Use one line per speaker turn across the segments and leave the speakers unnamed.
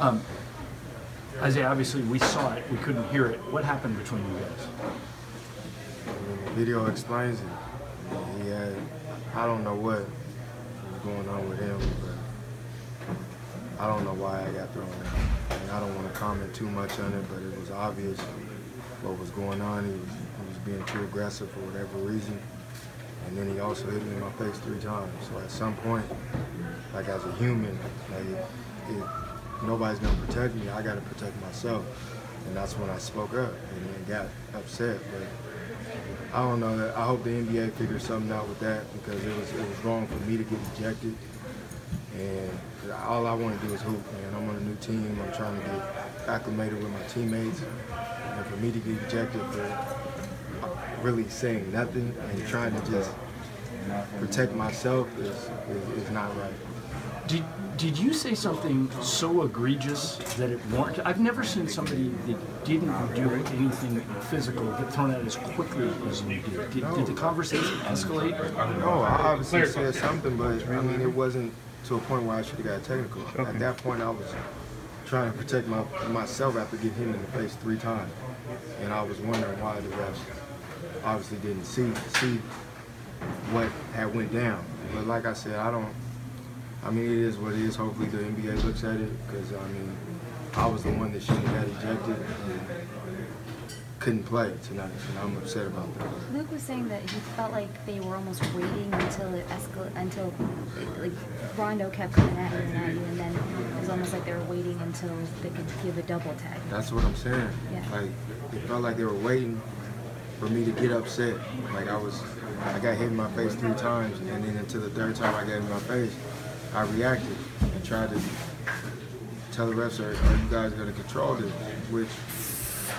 Um, Isaiah, obviously, we saw it, we couldn't hear it. What happened between you guys?
The video explains it. Had, I don't know what was going on with him, but I don't know why I got thrown out. And I don't want to comment too much on it, but it was obvious what was going on. He was, he was being too aggressive for whatever reason. And then he also hit me in my face three times. So at some point, like as a human, like it, it, nobody's gonna protect me. I gotta protect myself. And that's when I spoke up and then got upset. But I don't know. I hope the NBA figures something out with that because it was it was wrong for me to get ejected. And all I want to do is hoop, man. I'm on a new team. I'm trying to get acclimated with my teammates. And for me to get ejected for really saying nothing and trying to just protect myself is, is, is not right.
Did, did you say something so egregious that it warranted? I've never seen somebody that didn't do anything physical get thrown out as quickly as you did. Did, did the conversation escalate?
No, I obviously said something, but I mean, it wasn't to a point where I should have got technical. At that point, I was trying to protect my, myself after getting hit in the face three times. And I was wondering why the refs obviously didn't see see what had went down. But like I said, I don't. I mean, it is what it is. Hopefully, the NBA looks at it because I mean, I was the one that should have got ejected and couldn't play tonight, and I'm upset about that.
Luke was saying that he felt like they were almost waiting until it escalated, until like Rondo kept coming at you and at you, and then it was almost like they were waiting until they could give a double tag.
That's what I'm saying.
Yeah.
Like it felt like they were waiting for me to get upset. Like I was, I got hit in my face three times, and then until the third time I got hit in my face, I reacted and tried to tell the refs, are, are you guys going to control this? Which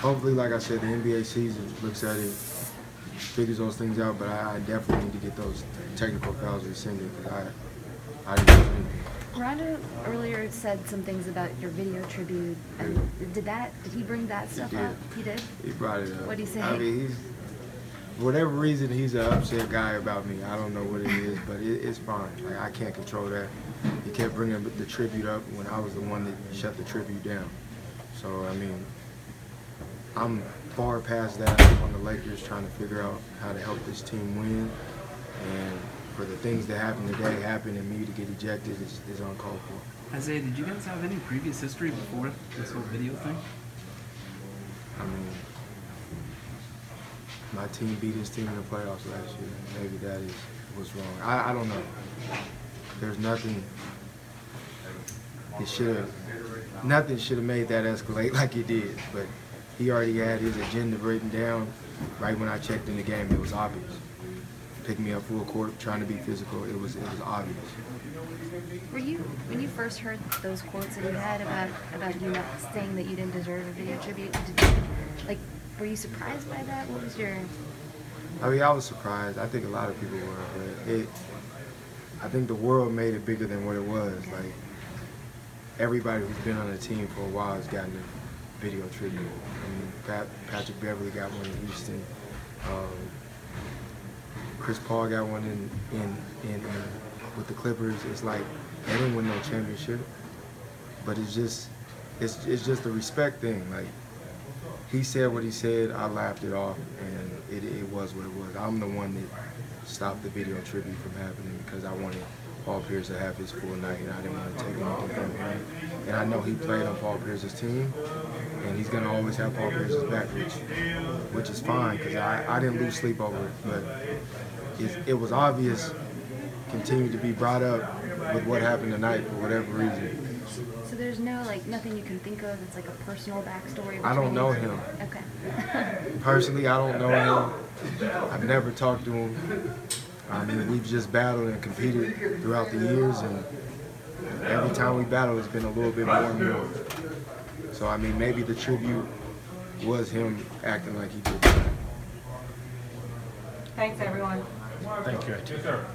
hopefully, like I said, the NBA season looks at it, figures those things out. But I, I definitely need to get those technical fouls rescinded because I, I didn't do anything.
Rondo earlier said some things about your video tribute. And did that? Did he bring that stuff
did.
up? He did.
He brought it up.
What'd he say?
I mean, he's for whatever reason he's an upset guy about me. I don't know what it is, but it, it's fine. Like I can't control that. He kept bringing the tribute up when I was the one that shut the tribute down. So I mean, I'm far past that on the Lakers trying to figure out how to help this team win. And for the things that happened today happen and me to get ejected is, is uncalled for.
Isaiah, did you guys have any previous history before this whole video thing?
I mean, my team beat his team in the playoffs last year. Maybe that is what's wrong. I, I don't know. There's nothing. It should have. Nothing should have made that escalate like it did. But he already had his agenda written down. Right when I checked in the game, it was obvious. Pick me up full court, trying to be physical. It was it was obvious.
Were you when you first heard those quotes that you had about about you not saying that you didn't deserve a video tribute? Did you, like, were you surprised by that? What was your?
I mean, I was surprised. I think a lot of people were, but it. I think the world made it bigger than what it was. Like everybody who's been on the team for a while has gotten a video tribute. I mean, Pat, Patrick Beverley got one in Houston. Um, Chris Paul got one in in, in in with the Clippers. It's like they didn't win no championship, but it's just it's it's just a respect thing. Like he said what he said, I laughed it off, and it, it was what it was. I'm the one that stopped the video tribute from happening because I wanted Paul Pierce to have his full night, and I didn't want to take anything from him. And I know he played on Paul Pierce's team, and he's gonna always have Paul Pierce's back, which, which is fine because I, I didn't lose sleep over it, but it, it was obvious, continued to be brought up with what happened tonight for whatever reason.
So there's no like nothing you can think of that's like a personal backstory.
I don't know him.
Okay.
Personally, I don't know him. I've never talked to him. I mean, we've just battled and competed throughout the years, and every time we battle, it's been a little bit more and more. So, I mean, maybe the tribute was him acting like he did.
Thanks, everyone.
Thank you.
Yes, sir.